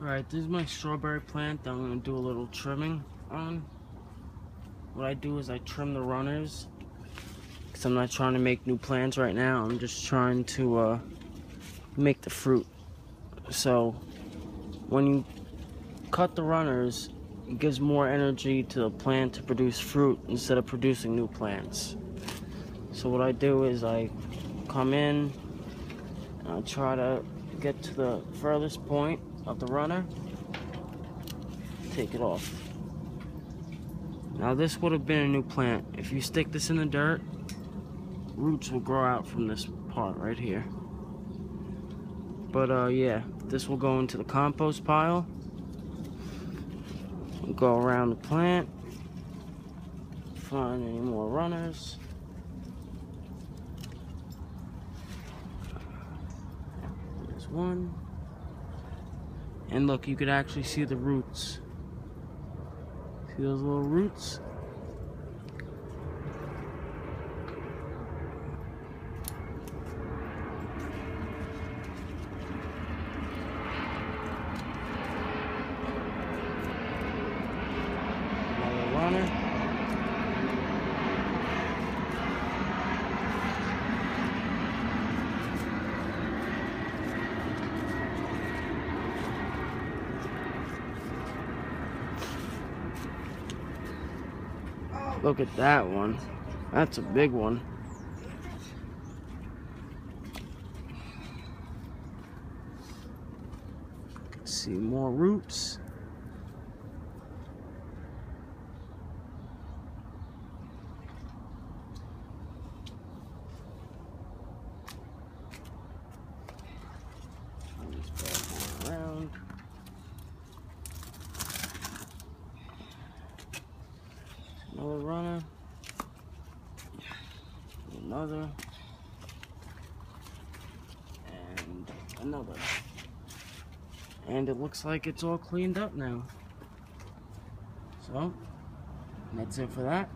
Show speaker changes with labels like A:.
A: Alright, this is my strawberry plant that I'm going to do a little trimming on. What I do is I trim the runners. Because I'm not trying to make new plants right now. I'm just trying to uh, make the fruit. So, when you cut the runners, it gives more energy to the plant to produce fruit instead of producing new plants. So what I do is I come in and I try to get to the furthest point of the runner, take it off. Now this would have been a new plant. If you stick this in the dirt, roots will grow out from this part right here. But uh, yeah, this will go into the compost pile. We'll go around the plant, find any more runners. There's one. And look, you could actually see the roots. See those little roots? Another runner. Look at that one. That's a big one. See more roots. Turn this bad boy around. Another runner. Another. And another. And it looks like it's all cleaned up now. So, that's it for that.